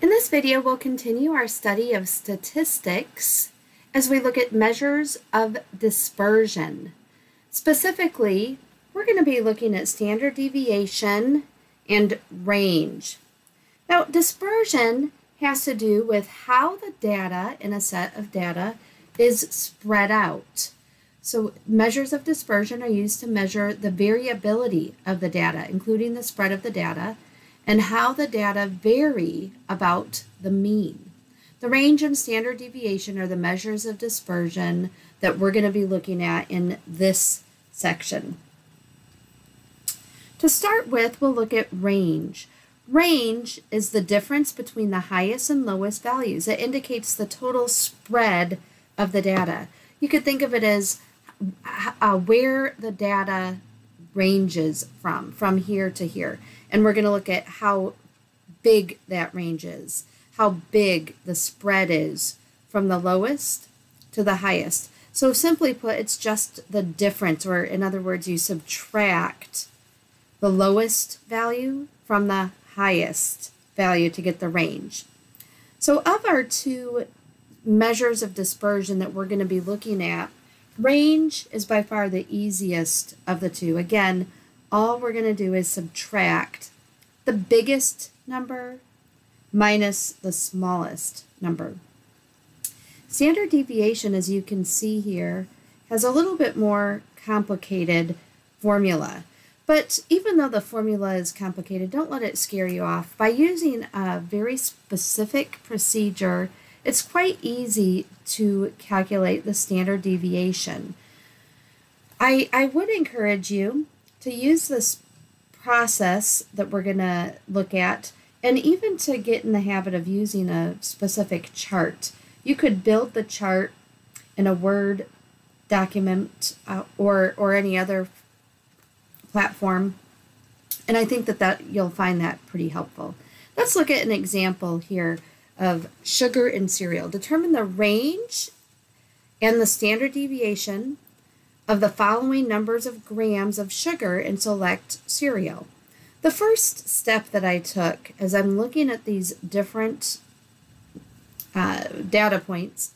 In this video, we'll continue our study of statistics as we look at measures of dispersion. Specifically, we're going to be looking at standard deviation and range. Now, dispersion has to do with how the data in a set of data is spread out. So measures of dispersion are used to measure the variability of the data, including the spread of the data, and how the data vary about the mean. The range and standard deviation are the measures of dispersion that we're going to be looking at in this section. To start with, we'll look at range. Range is the difference between the highest and lowest values. It indicates the total spread of the data. You could think of it as uh, where the data ranges from, from here to here. And we're going to look at how big that range is, how big the spread is from the lowest to the highest. So simply put, it's just the difference, or in other words, you subtract the lowest value from the highest value to get the range. So of our two measures of dispersion that we're going to be looking at, range is by far the easiest of the two. Again, all we're going to do is subtract the biggest number minus the smallest number. Standard deviation, as you can see here, has a little bit more complicated formula. But even though the formula is complicated, don't let it scare you off. By using a very specific procedure, it's quite easy to calculate the standard deviation. I, I would encourage you to use this process that we're going to look at and even to get in the habit of using a specific chart. You could build the chart in a Word document uh, or, or any other platform. And I think that, that you'll find that pretty helpful. Let's look at an example here of sugar in cereal. Determine the range and the standard deviation of the following numbers of grams of sugar in select cereal. The first step that I took as I'm looking at these different uh, data points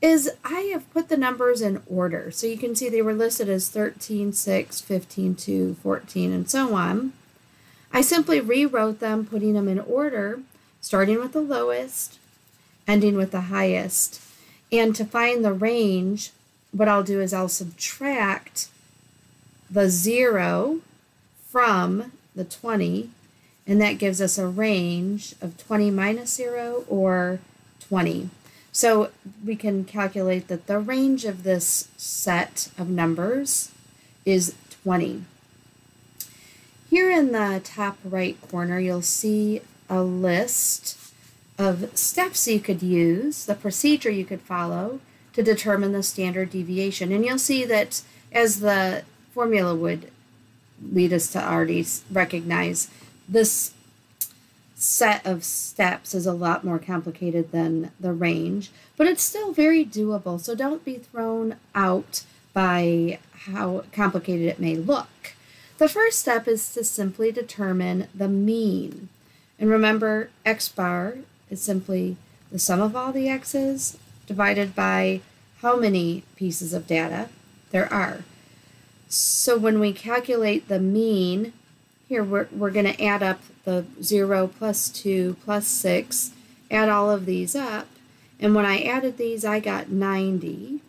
is I have put the numbers in order. So you can see they were listed as 13, 6, 15, 2, 14, and so on. I simply rewrote them, putting them in order starting with the lowest, ending with the highest. And to find the range, what I'll do is I'll subtract the 0 from the 20, and that gives us a range of 20 minus 0 or 20. So we can calculate that the range of this set of numbers is 20. Here in the top right corner, you'll see a list of steps you could use, the procedure you could follow to determine the standard deviation. And you'll see that as the formula would lead us to already recognize, this set of steps is a lot more complicated than the range, but it's still very doable. So don't be thrown out by how complicated it may look. The first step is to simply determine the mean. And remember, x bar is simply the sum of all the x's divided by how many pieces of data there are. So when we calculate the mean, here we're, we're going to add up the 0 plus 2 plus 6, add all of these up, and when I added these I got 90.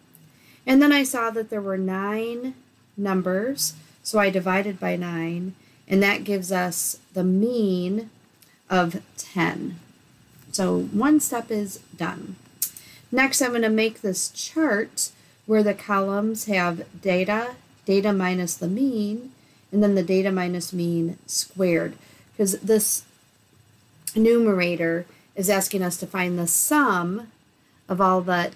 And then I saw that there were 9 numbers, so I divided by 9, and that gives us the mean of 10. So one step is done. Next, I'm going to make this chart where the columns have data, data minus the mean, and then the data minus mean squared. Because this numerator is asking us to find the sum of all the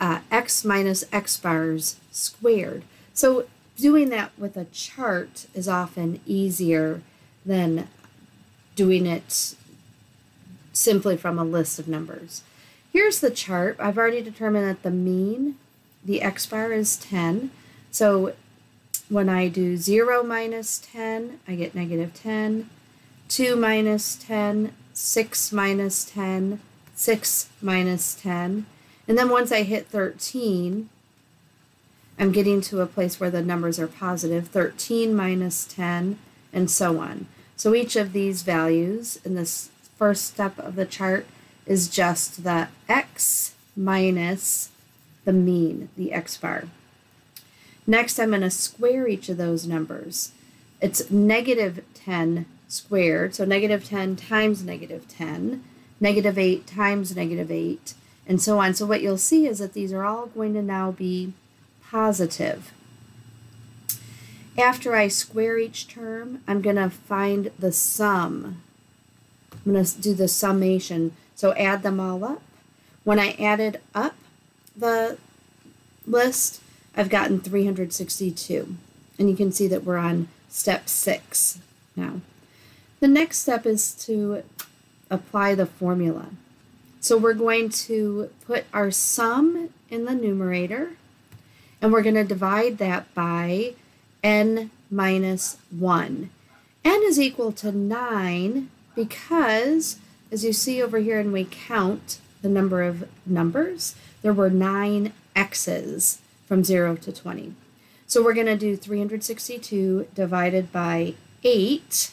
uh, x minus x bars squared. So doing that with a chart is often easier than doing it simply from a list of numbers. Here's the chart. I've already determined that the mean, the x bar is 10. So when I do 0 minus 10, I get negative 10. 2 minus 10, 6 minus 10, 6 minus 10. And then once I hit 13, I'm getting to a place where the numbers are positive, 13 minus 10, and so on. So each of these values in this first step of the chart is just the x minus the mean, the x bar. Next, I'm going to square each of those numbers. It's negative 10 squared, so negative 10 times negative 10, negative 8 times negative 8, and so on. So what you'll see is that these are all going to now be positive. After I square each term, I'm going to find the sum. I'm going to do the summation. So add them all up. When I added up the list, I've gotten 362. And you can see that we're on step six now. The next step is to apply the formula. So we're going to put our sum in the numerator and we're going to divide that by n minus 1. n is equal to 9 because, as you see over here and we count the number of numbers, there were 9 x's from 0 to 20. So we're going to do 362 divided by 8,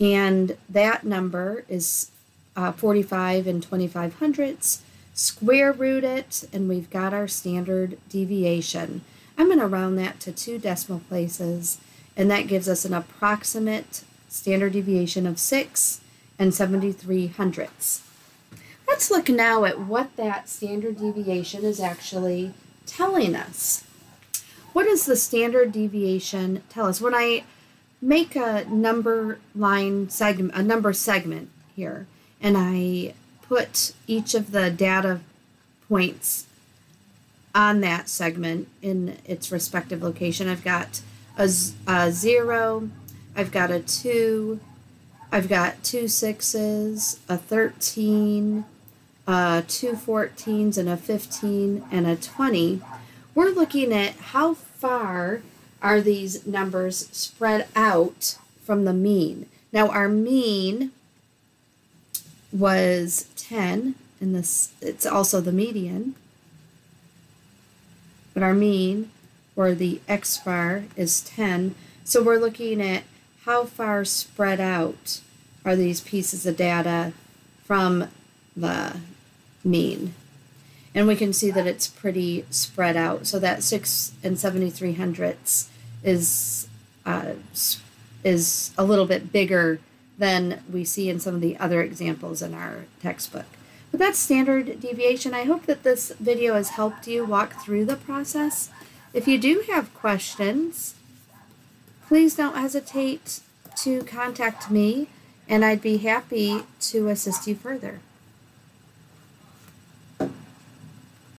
and that number is uh, 45 and 25 hundredths. Square root it, and we've got our standard deviation. I'm going to round that to two decimal places, and that gives us an approximate standard deviation of 6 and 73 hundredths. Let's look now at what that standard deviation is actually telling us. What does the standard deviation tell us? When I make a number line segment, a number segment here, and I put each of the data points on that segment in its respective location. I've got a, a zero, I've got a two, I've got two sixes, a 13, uh, two 14s, and a 15, and a 20. We're looking at how far are these numbers spread out from the mean. Now our mean was 10, and this it's also the median. But our mean, or the x bar, is 10. So we're looking at how far spread out are these pieces of data from the mean. And we can see that it's pretty spread out. So that 6 and 73 hundredths is, uh, is a little bit bigger than we see in some of the other examples in our textbook. But that's standard deviation. I hope that this video has helped you walk through the process. If you do have questions, please don't hesitate to contact me and I'd be happy to assist you further.